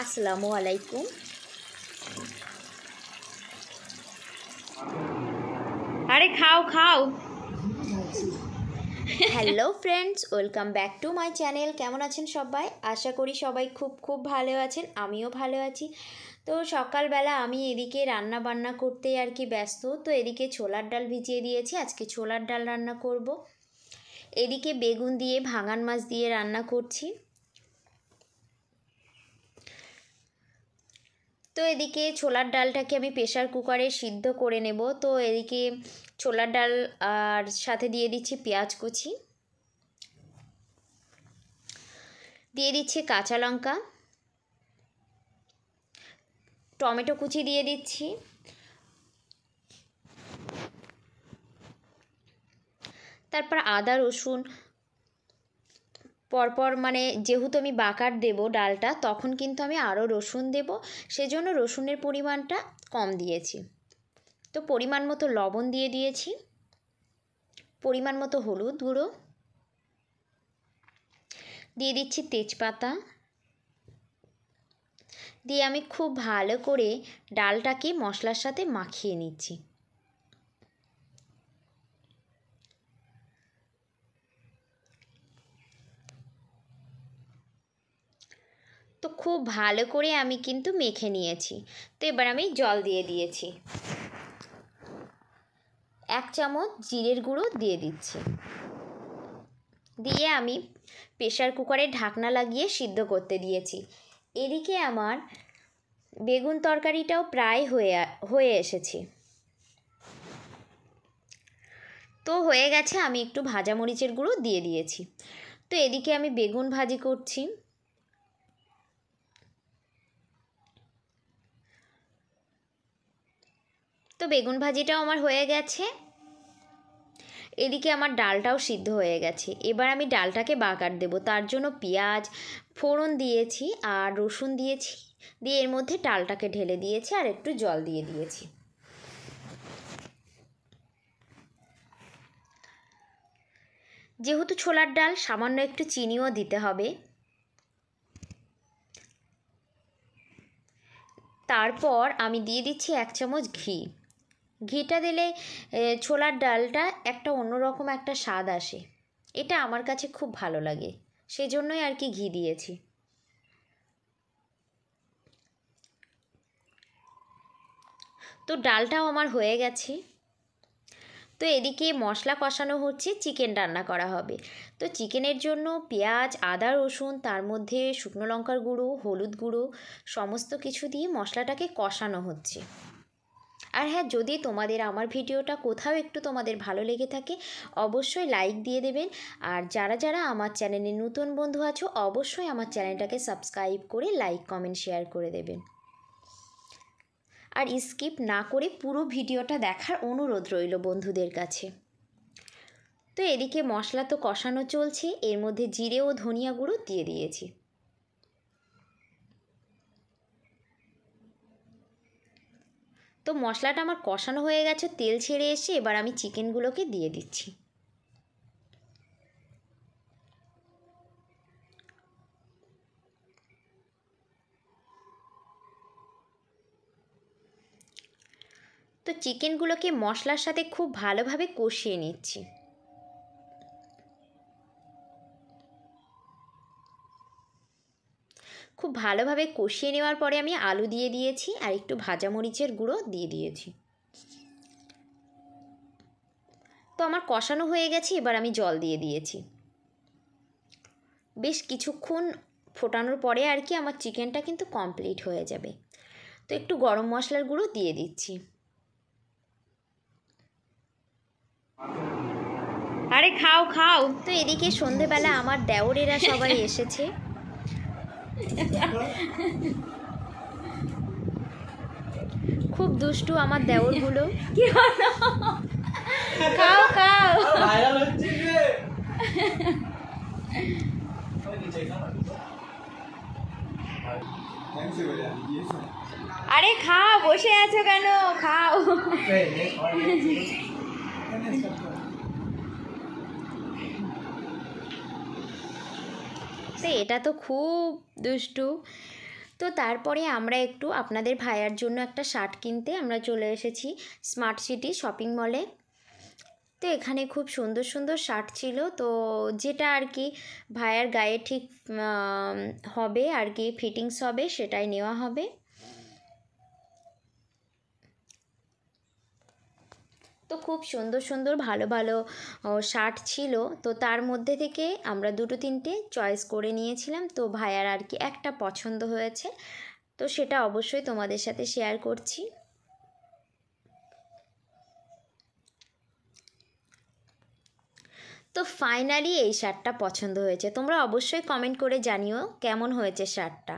আসসালামু আলাইকুম। আরে খাও খাও। Hello friends welcome back to my channel কেমন আছেন সবাই? আশা করি সবাই খুব খুব ভালো আছেন আমিও ভালো আছি। তো সকালবেলা আমি এদিকে রান্না বান্না করতে আর কি ব্যস্ত তো এদিকে ছোলার ডাল ভিজিয়ে দিয়েছি আজকে ছোলার ডাল রান্না করব। এদিকে বেগুন দিয়ে ভাঙান মাছ দিয়ে রান্না করছি। তো এদিকে ছোলার ডালটাকে আমি প্রেশার কুকারে সিদ্ধ করে নেব। তো এদিকে ছোলার ডাল আর সাথে দিয়ে দিচ্ছি পেঁয়াজ কুচি। দিয়ে দিচ্ছি কাঁচা লঙ্কা। টমেটো কুচি দিয়ে দিচ্ছি। তারপর আদা রসুন পরপর মানে যেহেতু আমি বাকার দেব ডালটা, তখন কিন্তু আমি আরও রসুন দেব। সেজন্য রসুনের পরিমাণটা কম দিয়েছি। তো পরিমাণ মতো লবণ দিয়ে দিয়েছি। পরিমাণ মতো হলুদ গুঁড়ো। দিয়ে দিচ্ছি তেজপাতা। দিয়ে আমি খুব ভালো করে ডালটাকে মশলার সাথে মাখিয়ে নিচ্ছি। তো খুব ভালো করে আমি কিন্তু মেখে নিয়েছি। তো এবার আমি জল দিয়ে দিয়েছি। এক চামচ জিরের গুঁড়ো দিয়ে দিচ্ছি। দিয়ে আমি প্রেশার কুকারে ঢাকনা লাগিয়ে সিদ্ধ করতে দিয়েছি। এদিকে আমার বেগুন তরকারিটাও প্রায় হয়ে হয়ে এসেছে। তো হয়ে গেছে, আমি একটু ভাজা মরিচের গুঁড়ো দিয়ে দিয়েছি। তো এদিকে আমি বেগুন ভাজি করছি। তো বেগুন ভাজিটাও আমার হয়ে গেছে। এদিকে আমার ডালটাও সিদ্ধ হয়ে গেছে। এবার আমি ডালটাকে বাগার দেবো। তার জন্য পেঁয়াজ, ফোড়ন দিয়েছি আর রসুন দিয়েছি। দিয়ে এর মধ্যে ডালটাকে ঢেলে দিয়েছি আর একটু জল দিয়ে দিয়েছি। যেহেতু ছোলার ডাল, সামান্য একটু চিনিও দিতে হবে। তারপর আমি দিয়ে দিচ্ছি এক চামচ ঘি। ঘিটা দিলে ছোলার ডালটা একটা অন্যরকম একটা স্বাদ আসে। এটা আমার কাছে খুব ভালো লাগে। সেজন্যই আর কি ঘি দিয়েছি। তো ডালটাও আমার হয়ে গেছে। তো এদিকে মশলা কষানো হচ্ছে, চিকেন রান্না করা হবে। তো চিকেনের জন্য পেঁয়াজ, আদা, রসুন, তার মধ্যে শুকনো লঙ্কার গুঁড়ো, হলুদ গুঁড়ো, সমস্ত কিছু দিয়ে মশলাটাকে কষানো হচ্ছে। আর হ্যাঁ যদি তোমাদের আমার ভিডিওটা কোথাও একটু তোমাদের ভালো লেগে থাকে, অবশ্যই লাইক দিয়ে দেবেন। আর যারা যারা আমার চ্যানেলে নতুন বন্ধু আছো, অবশ্যই আমার চ্যানেলটাকে সাবস্ক্রাইব করে লাইক কমেন্ট শেয়ার করে দেবেন। আর স্কিপ না করে পুরো ভিডিওটা দেখার অনুরোধ রইল বন্ধুদের কাছে। তো এদিকে মশলা তো কষানো চলছে, এর মধ্যে জিরে ও ধনিয়া গুঁড়ো দিয়ে দিয়েছি। তো মশলাটা আমার কষানো হয়ে গেছে, তেল ছেড়ে এসে এবার আমি চিকেনগুলোকে দিয়ে দিচ্ছি। তো চিকেনগুলোকে মশলার সাথে খুব ভালোভাবে কষিয়ে নিচ্ছি। খুব ভালোভাবে কষিয়ে নেওয়ার পরে আমি আলু দিয়ে দিয়েছি আর একটু ভাজা মরিচের গুঁড়ো দিয়ে দিয়েছি। তো আমার কষানো হয়ে গেছে, এবার আমি জল দিয়ে দিয়েছি। বেশ কিছুক্ষণ ফোটানোর পরে আর কি আমার চিকেনটা কিন্তু কমপ্লিট হয়ে যাবে। তো একটু গরম মশলার গুঁড়ো দিয়ে দিচ্ছি। আরে খাও খাও। তো এদিকে সন্ধেবেলা আমার দেওরেরা সবাই এসেছে। খুব দুষ্টু আমার দেওরগুলো। কি হলো? খাও খাও। আরে খাও বসে আছো কেন? খাও। তো এটা তো খুব দুষ্টু। তো তারপরে আমরা একটু আপনাদের ভাইয়ার জন্য একটা শার্ট কিনতে আমরা চলে এসেছি স্মার্ট সিটি শপিং মলে তো এখানে খুব সুন্দর সুন্দর শার্ট ছিল। তো যেটা আর কি ভাইয়ার গায়ে ঠিক হবে, আর কি ফিটিংস হবে সেটাই নেওয়া হবে। তো খুব সুন্দর সুন্দর, ভালো ভালো শার্ট ছিল। তো তার মধ্যে থেকে আমরা দুটো, তিনটে চয়েস করে নিয়েছিলাম। তো ভাইয়ার আর কি একটা পছন্দ হয়েছে। তো সেটা অবশ্যই তোমাদের সাথে শেয়ার করছি। তো ফাইনালি এই শার্টটা পছন্দ হয়েছে। তোমরা অবশ্যই কমেন্ট করে জানিও কেমন হয়েছে শার্টটা।